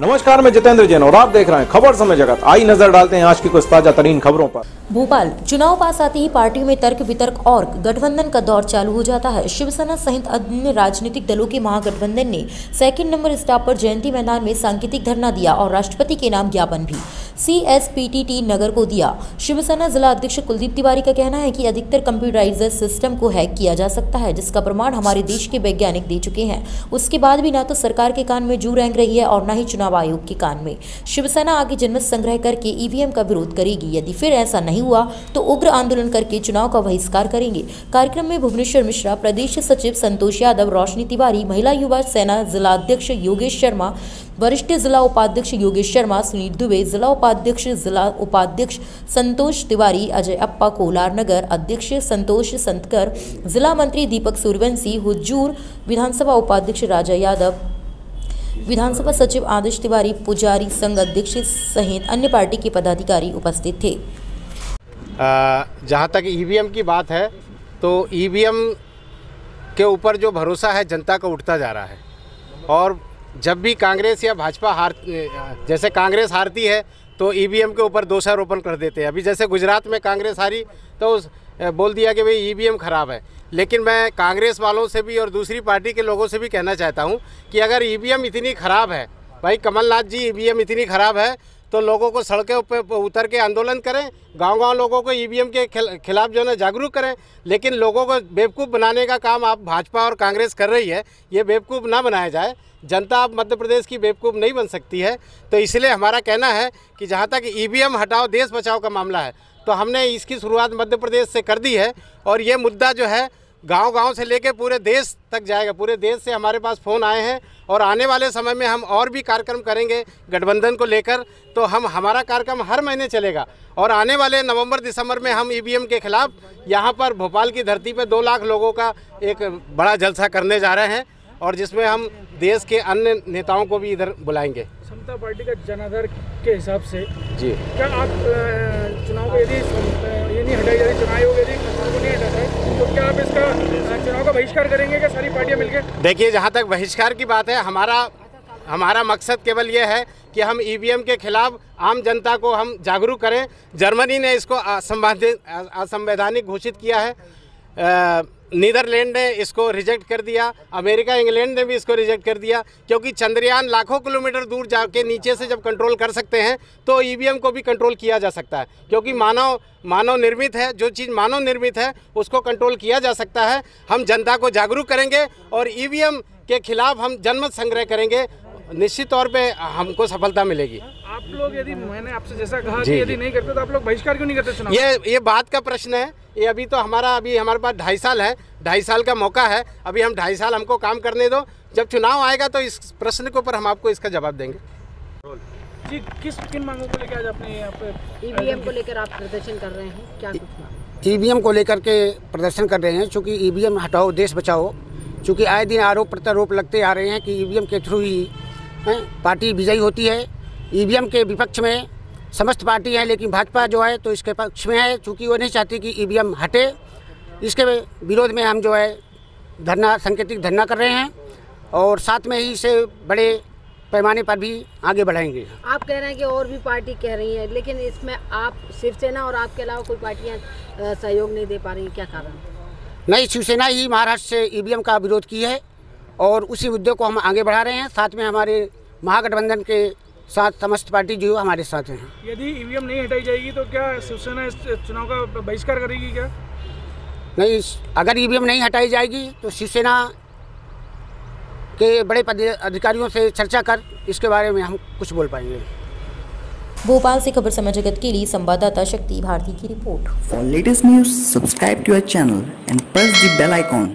नमस्कार, मैं जितेंद्र जैन और आप देख रहे हैं खबर समय जगत। आई नज़र डालते हैं आज की कुछ ताज़ा तरीन खबरों पर। भोपाल, चुनाव पास आते ही पार्टियों में तर्क वितर्क और गठबंधन का दौर चालू हो जाता है। शिवसेना सहित अन्य राजनीतिक दलों के महागठबंधन ने सेकंड नंबर स्टॉप पर जयंती मैदान में सांकेतिक धरना दिया और राष्ट्रपति के नाम ज्ञापन भी। सीएसपीटीटी नगर को दिया। शिवसेना जिला अध्यक्ष कुलदीप तिवारी का कहना है कि अधिकतर कंप्यूटराइज सिस्टम को हैक किया जा सकता है, जिसका प्रमाण हमारे देश के वैज्ञानिक दे चुके हैं। उसके बाद भी ना तो सरकार के कान में जू रेंग रही है और न ही चुनाव आयोग के कान में। शिवसेना आगे जनमत संग्रह करके ईवीएम का विरोध करेगी। यदि फिर ऐसा नहीं हुआ तो उग्र आंदोलन करके चुनाव का बहिष्कार करेंगे। कार्यक्रम में भुवनेश्वर मिश्रा, प्रदेश सचिव संतोष यादव, रोशनी तिवारी, महिला युवा सेना जिला अध्यक्ष योगेश शर्मा वरिष्ठ जिला उपाध्यक्ष योगेश शर्मा, सुनील दुबे, जिला उपाध्यक्ष जिला उपाध्यक्ष संतोष तिवारी, अजय अप्पा, कोलार नगर अध्यक्ष संतोष संतकर, जिला मंत्री दीपक सूर्यवंशी, हुजूर विधानसभा उपाध्यक्ष राजा यादव, विधानसभा सचिव आदेश तिवारी, पुजारी संघ अध्यक्ष सहित अन्य पार्टी के पदाधिकारी उपस्थित थे। जहाँ तक ईवीएम की बात है तो ईवीएम के ऊपर जो भरोसा है, जनता का उठता जा रहा है। और जब भी कांग्रेस या भाजपा हार, जैसे कांग्रेस हारती है तो ईवीएम के ऊपर दोषारोपण कर देते हैं। अभी जैसे गुजरात में कांग्रेस हारी तो उस बोल दिया कि भाई ईवीएम ख़राब है। लेकिन मैं कांग्रेस वालों से भी और दूसरी पार्टी के लोगों से भी कहना चाहता हूँ कि अगर ईवीएम इतनी ख़राब है, भाई कमलनाथ जी ईवीएम इतनी ख़राब है तो लोगों को सड़कों पर उतर के आंदोलन करें, गांव-गांव लोगों को ईवीएम के खिलाफ जो है जागरूक करें, लेकिन लोगों को बेवकूफ़ बनाने का काम आप भाजपा और कांग्रेस कर रही है, ये बेवकूफ़ ना बनाया जाए। जनता अब मध्य प्रदेश की बेवकूफ़ नहीं बन सकती है तो इसलिए हमारा कहना है कि जहाँ तक ईवीएम हटाओ, देश बचाओ का मामला है तो हमने इसकी शुरुआत मध्य प्रदेश से कर दी है, और ये मुद्दा जो है गांव-गांव से लेकर पूरे देश तक जाएगा। पूरे देश से हमारे पास फ़ोन आए हैं और आने वाले समय में हम और भी कार्यक्रम करेंगे गठबंधन को लेकर। तो हम हमारा कार्यक्रम हर महीने चलेगा और आने वाले नवंबर दिसंबर में हम ईवीएम के खिलाफ यहाँ पर भोपाल की धरती पर दो लाख लोगों का एक बड़ा जलसा करने जा रहे हैं और जिसमें हम देश के अन्य नेताओं को भी इधर बुलाएँगे। समता पार्टी का जनाधार के हिसाब से जी। क्या आप चुनाव को यदि ये नहीं हटाई जाती चुनाव आयोग यदि को नहीं हटाता है तो क्या आप इसका चुनाव का बहिष्कार करेंगे क्या सारी पार्टियाँ मिलकर देखिए, जहाँ तक बहिष्कार की बात है, हमारा हमारा मकसद केवल ये है कि हम ईवीएम के खिलाफ आम जनता को हम जागरूक करें। जर्मनी ने इसको असंवैधानिक घोषित किया है। नीदरलैंड ने इसको रिजेक्ट कर दिया, अमेरिका इंग्लैंड ने भी इसको रिजेक्ट कर दिया, क्योंकि चंद्रयान लाखों किलोमीटर दूर जाके नीचे से जब कंट्रोल कर सकते हैं तो ईवीएम को भी कंट्रोल किया जा सकता है, क्योंकि मानव मानव निर्मित है, जो चीज़ मानव निर्मित है, उसको कंट्रोल किया जा सकता है। हम जनता को जागरूक करेंगे और ईवीएम के खिलाफ हम जनमत संग्रह करेंगे। निश्चित तौर पे हमको सफलता मिलेगी। आप लोग यदि मैंने आपसे जैसा कहा कि यदि नहीं करते तो आप लोग बहिष्कार क्यों नहीं करते चुनाव? ये ये बात का प्रश्न है। ये अभी तो हमारा अभी हमारे पास ढाई साल है ढाई साल का मौका है। अभी हम ढाई साल हमको काम करने दो। जब चुनाव आएगा तो इस प्रश्न के ऊपर हम आपको इसका जवाब देंगे। जी किस किन मांगों को लेकर आज अपने ईवीएम को लेकर आप प्रदर्शन कर रहे हैं? क्या ईवीएम को लेकर के प्रदर्शन कर रहे हैं चूँकि ईवीएम हटाओ देश बचाओ। चूँकि आए दिन आरोप प्रत्यारोप लगते आ रहे हैं कि ईवीएम के थ्रू ही पार्टी विजयी होती है। ईवीएम के विपक्ष में समस्त पार्टी है लेकिन भाजपा जो है तो इसके पक्ष में है चूँकि वो नहीं चाहती कि ईवीएम हटे। इसके विरोध में हम जो है धरना सांकेतिक धरना कर रहे हैं और साथ में ही इसे बड़े पैमाने पर भी आगे बढ़ाएँगे। आप कह रहे हैं कि और भी पार्टी कह रही है लेकिन इसमें आप शिवसेना और आपके अलावा कोई पार्टियाँ सहयोग नहीं दे पा रही क्या कारण? नहीं शिवसेना ही महाराष्ट्र से ईवीएम का विरोध की है। और उसी मुद्दे को हम आगे बढ़ा रहे हैं। साथ में हमारे महागठबंधन के साथ समस्त पार्टी जो हमारे साथ हैं। यदि ईवीएम नहीं हटाई जाएगी तो क्या शिवसेना इस चुनाव का बहिष्कार करेगी क्या? नहीं अगर ईवीएम नहीं हटाई जाएगी तो शिवसेना के बड़े अधिकारियों से चर्चा कर इसके बारे में हम कुछ बोल पाएँगे। भोपाल से खबर समय जगत के लिए संवाददाता शक्ति भारती की report. For latest news subscribe to our channel and press the bell icon